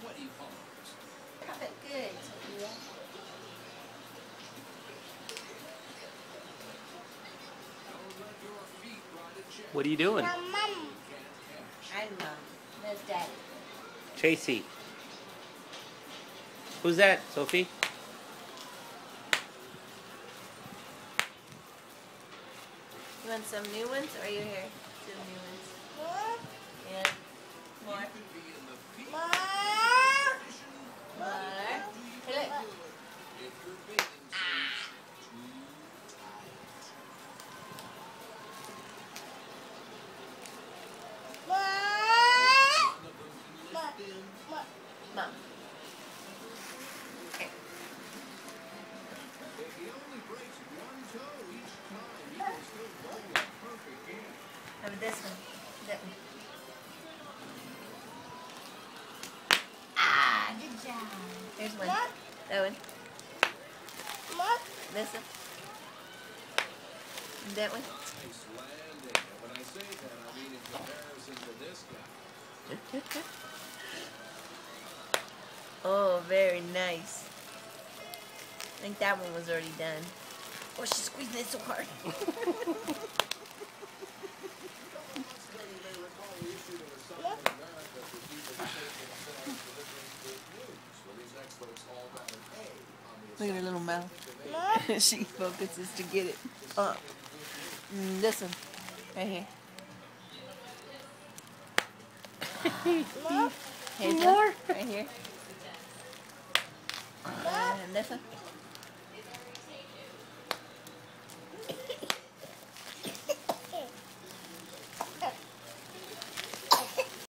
Sweaty palms. Cup it good, Don't let your feet ride a. What are you doing? Now, Mom. I'm Mom. That's Daddy. Tracy. Who's that, Sophie? You want some new ones or are you here? Some new ones. Game. How about this one? That one. Ah, good job. Here's one. Mom. That one. Mom. This one. That one. Nice landing. When I say that, I mean in comparison to this guy. Oh, very nice. I think that one was already done. Oh, she's squeezing it so hard. Maybe you may recall we issued a recycling America for people who take themselves delivering good news. Well, these next folks all got an A on the Look at her little mouth. she focuses to get it up. Mm, this one. Right here. Mom. Here's one. Right here. Vanessa.